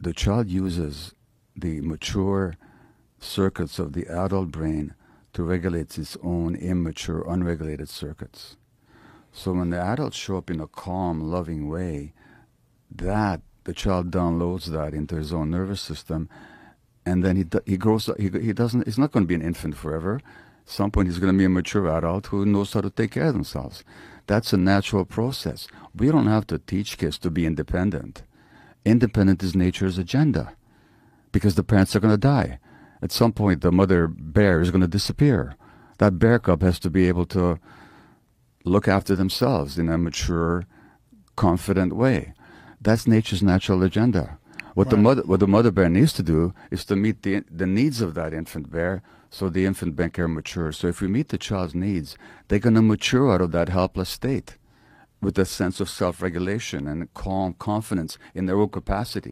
the child uses the mature circuits of the adult brain to regulate its own immature, unregulated circuits. So when the adults show up in a calm, loving way, that the child downloads that into his own nervous system, and then he he grows. He he doesn't. He's not going to be an infant forever. At some point, he's going to be a mature adult who knows how to take care of themselves. That's a natural process. We don't have to teach kids to be independent. Independent is nature's agenda, because the parents are going to die. At some point, the mother bear is going to disappear. That bear cub has to be able to look after themselves in a mature, confident way. That's nature's natural agenda. What right. the mother what the mother bear needs to do is to meet the the needs of that infant bear so the infant bear can mature. So if we meet the child's needs, they're gonna mature out of that helpless state with a sense of self regulation and calm confidence in their own capacity.